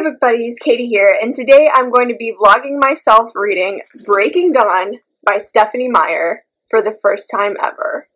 Hey book buddies, Katy here, and today I'm going to be vlogging myself reading Breaking Dawn by Stephenie Meyer for the first time ever.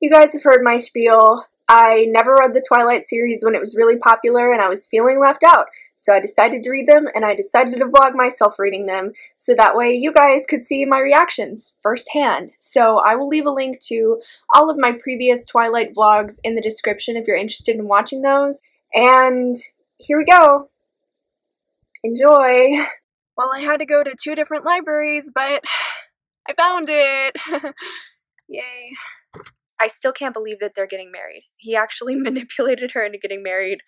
You guys have heard my spiel. I never read the Twilight series when it was really popular and I was feeling left out, so I decided to read them and I decided to vlog myself reading them so that way you guys could see my reactions firsthand. So I will leave a link to all of my previous Twilight vlogs in the description if you're interested in watching those. And here we go. Enjoy. Well, I had to go to two different libraries, but I found it. Yay. I still can't believe that they're getting married. He actually manipulated her into getting married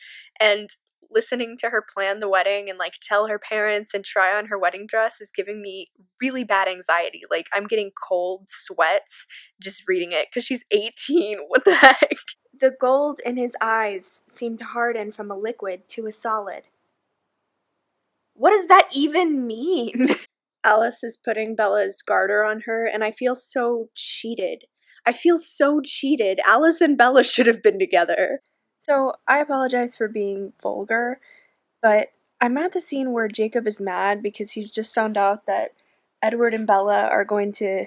and listening to her plan the wedding and like tell her parents and try on her wedding dress is giving me really bad anxiety. Like I'm getting cold sweats just reading it cuz she's 18. What the heck? The gold in his eyes seemed to harden from a liquid to a solid. What does that even mean? Alice is putting Bella's garter on her and I feel so cheated. I feel so cheated. Alice and Bella should have been together. So I apologize for being vulgar, but I'm at the scene where Jacob is mad because he's just found out that Edward and Bella are going to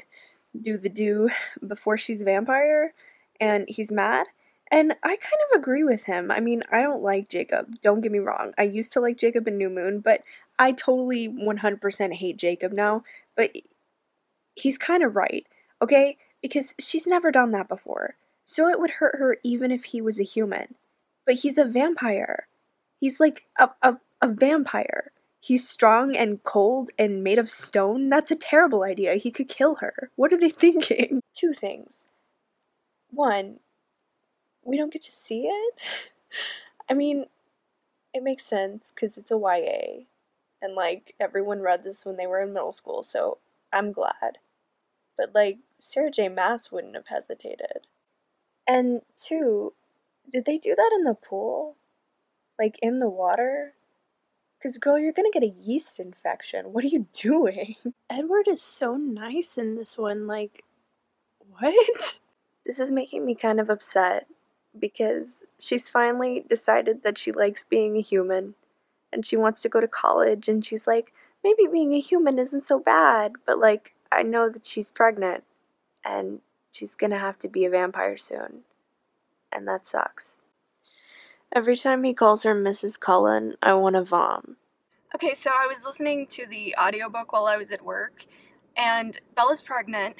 do the do before she's a vampire, and he's mad. And I kind of agree with him. I mean, I don't like Jacob. Don't get me wrong. I used to like Jacob in New Moon, but I totally 100% hate Jacob now. But he's kind of right, okay? because she's never done that before. So it would hurt her even if he was a human. But he's a vampire. He's like a, a, a vampire. He's strong and cold and made of stone. That's a terrible idea. He could kill her. What are they thinking? Two things. One, we don't get to see it. I mean, it makes sense because it's a YA. And like everyone read this when they were in middle school, so I'm glad. But like Sarah J. Maas wouldn't have hesitated. And two, did they do that in the pool? Like in the water? Because, girl, you're gonna get a yeast infection. What are you doing? Edward is so nice in this one. Like, what? This is making me kind of upset because she's finally decided that she likes being a human and she wants to go to college and she's like, maybe being a human isn't so bad, but like, I know that she's pregnant and she's gonna have to be a vampire soon. And that sucks. Every time he calls her Mrs. Cullen, I wanna vom. Okay, so I was listening to the audiobook while I was at work, and Bella's pregnant,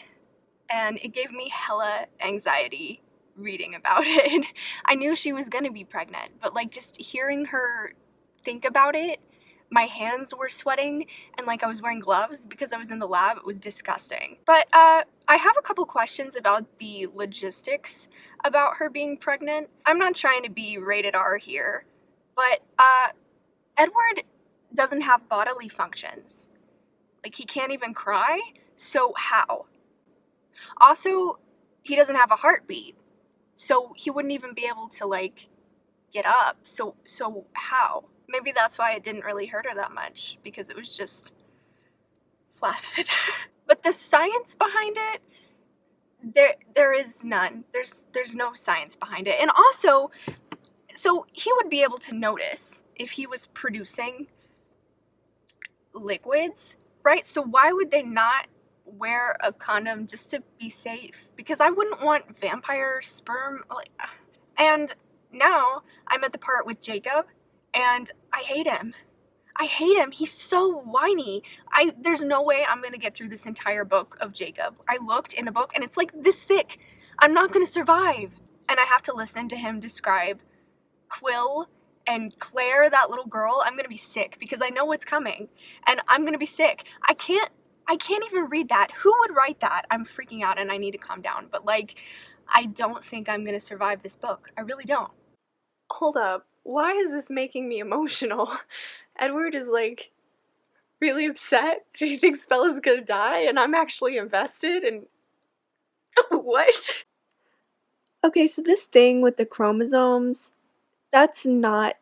and it gave me hella anxiety reading about it. I knew she was gonna be pregnant, but like just hearing her think about it my hands were sweating and like I was wearing gloves because I was in the lab. It was disgusting. But uh, I have a couple questions about the logistics about her being pregnant. I'm not trying to be rated R here, but uh, Edward doesn't have bodily functions. Like he can't even cry, so how? Also, he doesn't have a heartbeat, so he wouldn't even be able to like get up. So so how? Maybe that's why it didn't really hurt her that much because it was just flaccid. but the science behind it, there there is none. There's there's no science behind it. And also, so he would be able to notice if he was producing liquids, right? So why would they not wear a condom just to be safe? Because I wouldn't want vampire sperm like and now I'm at the part with Jacob and I hate him. I hate him. He's so whiny. I there's no way I'm going to get through this entire book of Jacob. I looked in the book and it's like this thick. I'm not going to survive. And I have to listen to him describe Quill and Claire, that little girl. I'm going to be sick because I know what's coming and I'm going to be sick. I can't I can't even read that. Who would write that? I'm freaking out and I need to calm down. But like I don't think I'm going to survive this book. I really don't. Hold up why is this making me emotional? Edward is like really upset. She thinks Bella's gonna die, and I'm actually invested and what? Okay, so this thing with the chromosomes, that's not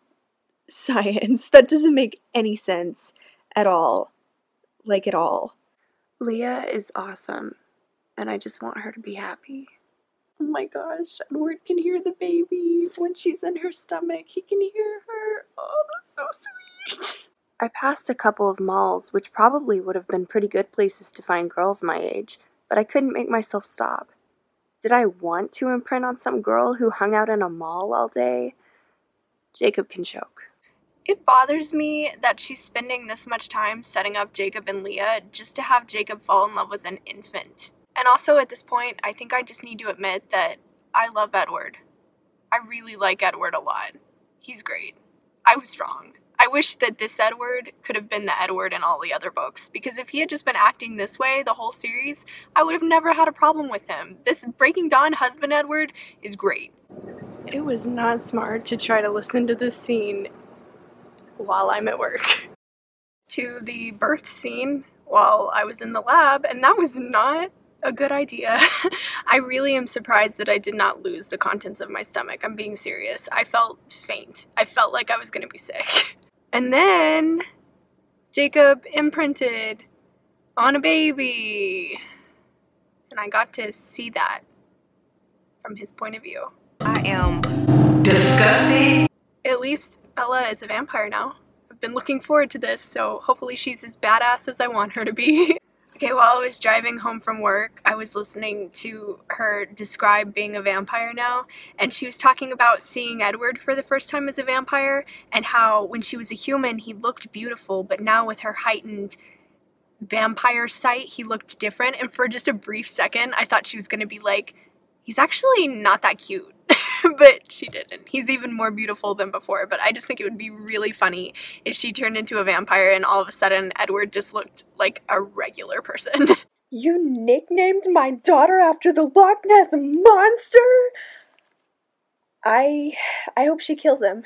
science. That doesn't make any sense at all. Like, at all. Leah is awesome, and I just want her to be happy. Oh my gosh, Edward can hear the baby when she's in her stomach. He can hear her. Oh, that's so sweet. I passed a couple of malls, which probably would have been pretty good places to find girls my age, but I couldn't make myself stop. Did I want to imprint on some girl who hung out in a mall all day? Jacob can choke. It bothers me that she's spending this much time setting up Jacob and Leah just to have Jacob fall in love with an infant. And also at this point, I think I just need to admit that I love Edward. I really like Edward a lot. He's great. I was wrong. I wish that this Edward could have been the Edward in all the other books, because if he had just been acting this way the whole series, I would have never had a problem with him. This Breaking Dawn husband Edward is great. It was not smart to try to listen to this scene while I'm at work. to the birth scene while I was in the lab, and that was not a good idea. I really am surprised that I did not lose the contents of my stomach. I'm being serious. I felt faint. I felt like I was going to be sick. And then Jacob imprinted on a baby. And I got to see that from his point of view. I am disgusted. At least Bella is a vampire now. I've been looking forward to this, so hopefully she's as badass as I want her to be. Okay, while I was driving home from work, I was listening to her describe being a vampire now, and she was talking about seeing Edward for the first time as a vampire, and how when she was a human, he looked beautiful, but now with her heightened vampire sight, he looked different. And for just a brief second, I thought she was gonna be like, he's actually not that cute. But she didn't. He's even more beautiful than before. But I just think it would be really funny if she turned into a vampire and all of a sudden Edward just looked like a regular person. You nicknamed my daughter after the Loch Ness monster? I I hope she kills him.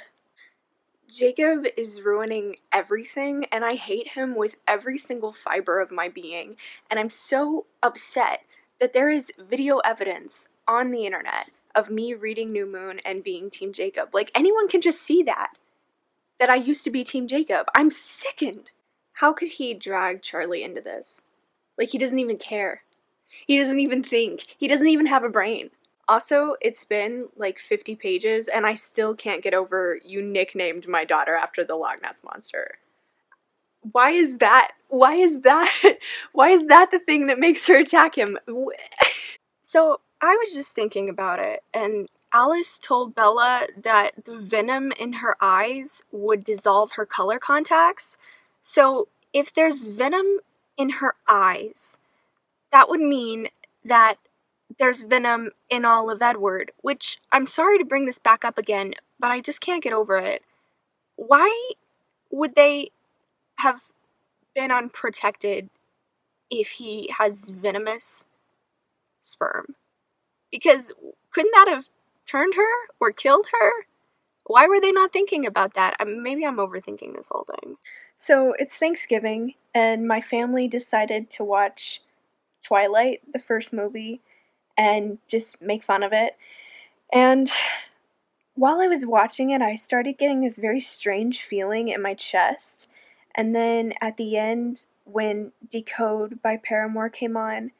Jacob is ruining everything, and I hate him with every single fiber of my being. And I'm so upset that there is video evidence on the internet of me reading New Moon and being Team Jacob. Like, anyone can just see that. That I used to be Team Jacob. I'm sickened. How could he drag Charlie into this? Like, he doesn't even care. He doesn't even think. He doesn't even have a brain. Also, it's been like 50 pages, and I still can't get over you nicknamed my daughter after the Loch Ness Monster. Why is that? Why is that? Why is that the thing that makes her attack him? so, I was just thinking about it, and Alice told Bella that the venom in her eyes would dissolve her color contacts. So, if there's venom in her eyes, that would mean that there's venom in all of Edward, which I'm sorry to bring this back up again, but I just can't get over it. Why would they have been unprotected if he has venomous sperm? Because couldn't that have turned her or killed her? Why were they not thinking about that? maybe I'm overthinking this whole thing. So it's Thanksgiving, and my family decided to watch Twilight, the first movie, and just make fun of it. And while I was watching it, I started getting this very strange feeling in my chest. And then at the end, when Decode by Paramore came on,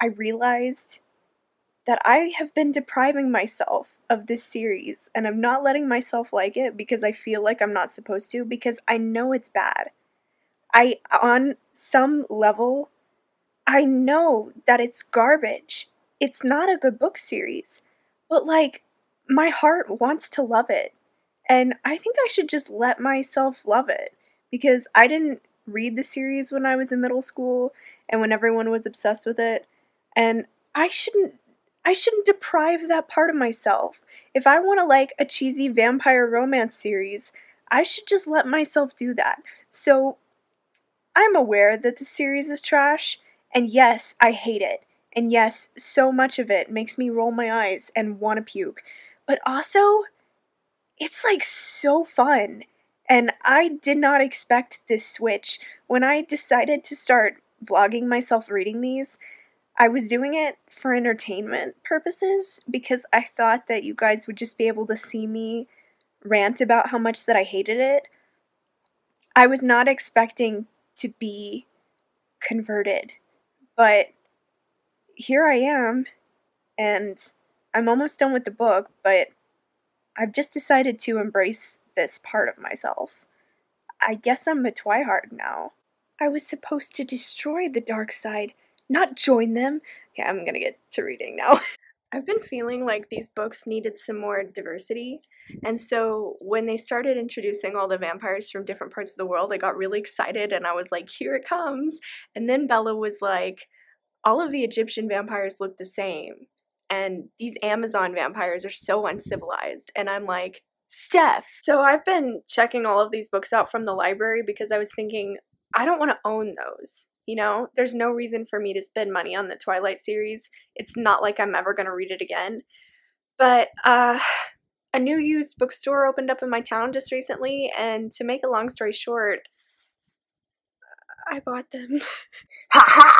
I realized that I have been depriving myself of this series and I'm not letting myself like it because I feel like I'm not supposed to because I know it's bad. I on some level I know that it's garbage. It's not a good book series. But like my heart wants to love it. And I think I should just let myself love it because I didn't read the series when I was in middle school and when everyone was obsessed with it. And I shouldn't I shouldn't deprive that part of myself. If I want to like a cheesy vampire romance series, I should just let myself do that. So, I'm aware that the series is trash, and yes, I hate it. And yes, so much of it makes me roll my eyes and want to puke. But also, it's like so fun. And I did not expect this switch. When I decided to start vlogging myself reading these, I was doing it for entertainment purposes because I thought that you guys would just be able to see me rant about how much that I hated it. I was not expecting to be converted, but here I am, and I'm almost done with the book, but I've just decided to embrace this part of myself. I guess I'm a Twihard now. I was supposed to destroy the dark side, not join them. Okay, I'm gonna get to reading now. I've been feeling like these books needed some more diversity. And so when they started introducing all the vampires from different parts of the world, I got really excited and I was like, here it comes. And then Bella was like, all of the Egyptian vampires look the same. And these Amazon vampires are so uncivilized. And I'm like, Steph. So I've been checking all of these books out from the library because I was thinking, I don't want to own those. You know, there's no reason for me to spend money on the Twilight series. It's not like I'm ever going to read it again. But uh, a new used bookstore opened up in my town just recently, and to make a long story short, I bought them. Ha ha!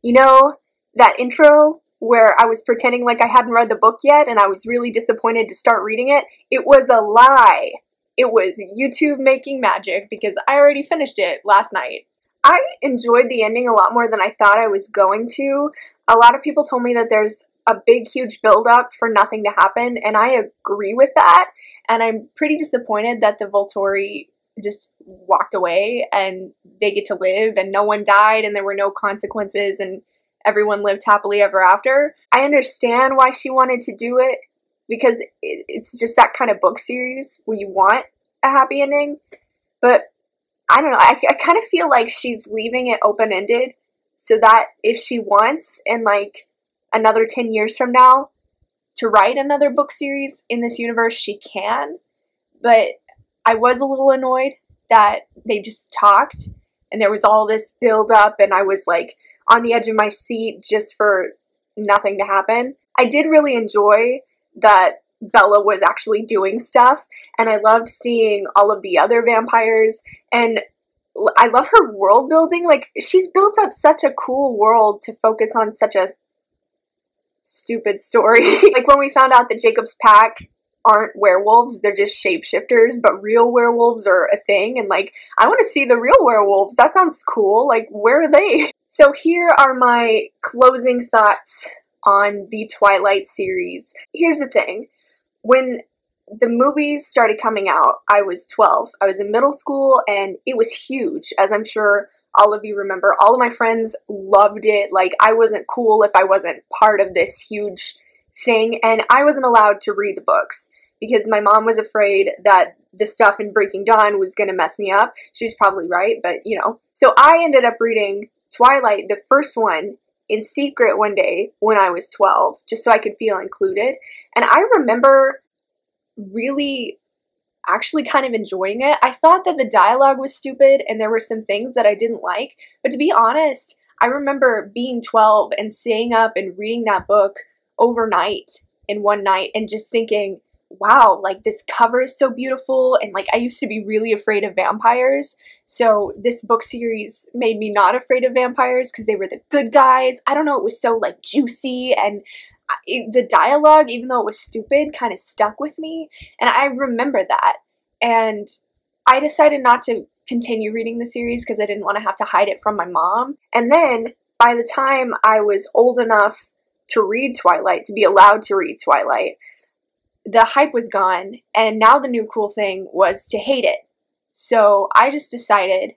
You know, that intro where I was pretending like I hadn't read the book yet and I was really disappointed to start reading it, it was a lie. It was YouTube making magic because I already finished it last night. I enjoyed the ending a lot more than I thought I was going to. A lot of people told me that there's a big, huge buildup for nothing to happen, and I agree with that. And I'm pretty disappointed that the Volturi just walked away and they get to live, and no one died, and there were no consequences, and everyone lived happily ever after. I understand why she wanted to do it because it's just that kind of book series where you want a happy ending. But I don't know. I, I kind of feel like she's leaving it open ended so that if she wants in like another 10 years from now to write another book series in this universe, she can. But I was a little annoyed that they just talked and there was all this build up and I was like on the edge of my seat just for nothing to happen. I did really enjoy that Bella was actually doing stuff, and I loved seeing all of the other vampires, and I love her world building. Like, she's built up such a cool world to focus on such a stupid story. like, when we found out that Jacob's pack aren't werewolves, they're just shapeshifters, but real werewolves are a thing, and like, I want to see the real werewolves. That sounds cool. Like, where are they? So, here are my closing thoughts on the Twilight series. Here's the thing when the movies started coming out, I was 12. I was in middle school and it was huge, as I'm sure all of you remember. All of my friends loved it. Like, I wasn't cool if I wasn't part of this huge thing, and I wasn't allowed to read the books because my mom was afraid that the stuff in Breaking Dawn was going to mess me up. She was probably right, but you know. So I ended up reading Twilight, the first one, in secret one day when I was 12, just so I could feel included. And I remember really actually kind of enjoying it. I thought that the dialogue was stupid and there were some things that I didn't like, but to be honest, I remember being 12 and staying up and reading that book overnight in one night and just thinking, wow, like this cover is so beautiful. And like I used to be really afraid of vampires. So this book series made me not afraid of vampires because they were the good guys. I don't know, it was so like juicy and uh, it, the dialogue, even though it was stupid, kind of stuck with me. And I remember that. And I decided not to continue reading the series because I didn't want to have to hide it from my mom. And then by the time I was old enough to read Twilight, to be allowed to read Twilight, the hype was gone, and now the new cool thing was to hate it. So I just decided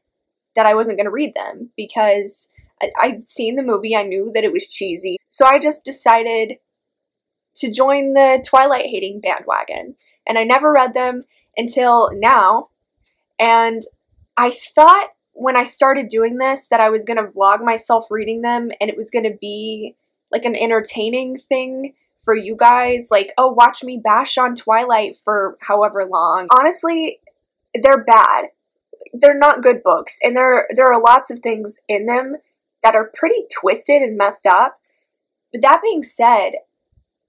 that I wasn't going to read them because I, I'd seen the movie, I knew that it was cheesy. So I just decided to join the Twilight hating bandwagon. And I never read them until now. And I thought when I started doing this that I was going to vlog myself reading them and it was going to be like an entertaining thing for you guys. Like, oh, watch me bash on Twilight for however long. Honestly, they're bad. They're not good books, and there there are lots of things in them that are pretty twisted and messed up. But that being said,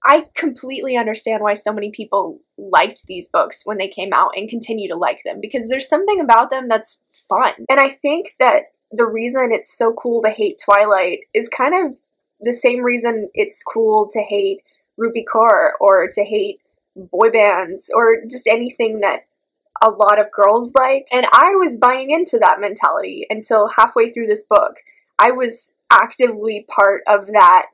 I completely understand why so many people liked these books when they came out and continue to like them because there's something about them that's fun. And I think that the reason it's so cool to hate Twilight is kind of the same reason it's cool to hate Rupi Kaur or to hate boy bands or just anything that a lot of girls like. And I was buying into that mentality until halfway through this book. I was actively part of that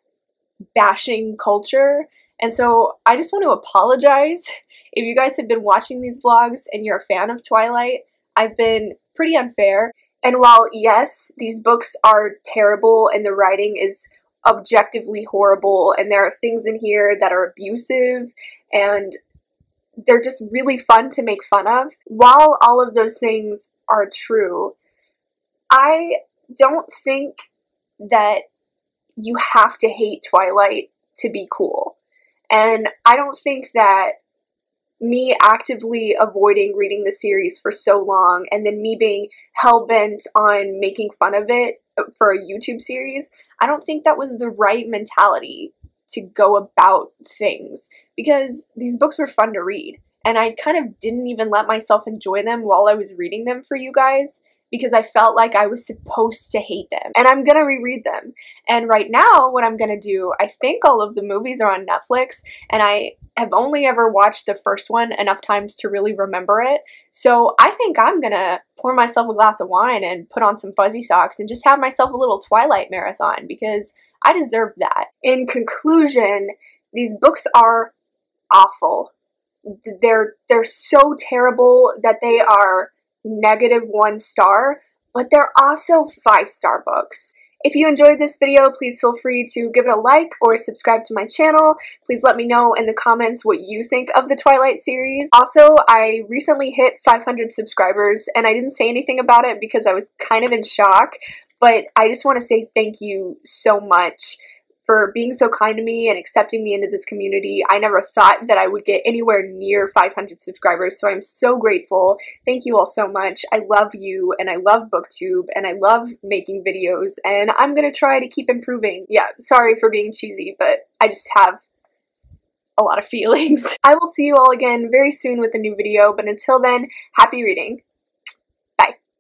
bashing culture And so I just want to apologize if you guys have been watching these vlogs and you're a fan of Twilight. I've been pretty unfair. And while, yes, these books are terrible and the writing is objectively horrible, and there are things in here that are abusive and they're just really fun to make fun of, while all of those things are true, I don't think that you have to hate Twilight to be cool. And I don't think that me actively avoiding reading the series for so long and then me being hell bent on making fun of it for a YouTube series, I don't think that was the right mentality to go about things because these books were fun to read. And I kind of didn't even let myself enjoy them while I was reading them for you guys because I felt like I was supposed to hate them. And I'm gonna reread them. And right now, what I'm gonna do, I think all of the movies are on Netflix, and I have only ever watched the first one enough times to really remember it. So I think I'm gonna pour myself a glass of wine and put on some fuzzy socks and just have myself a little Twilight marathon because I deserve that. In conclusion, these books are awful. They're they're so terrible that they are negative one star, but they're also five star books. If you enjoyed this video, please feel free to give it a like or subscribe to my channel. Please let me know in the comments what you think of the Twilight series. Also, I recently hit 500 subscribers and I didn't say anything about it because I was kind of in shock, but I just want to say thank you so much for being so kind to me and accepting me into this community. I never thought that I would get anywhere near 500 subscribers, so I'm so grateful. Thank you all so much. I love you, and I love BookTube, and I love making videos, and I'm gonna try to keep improving. Yeah, sorry for being cheesy, but I just have a lot of feelings. I will see you all again very soon with a new video, but until then, happy reading.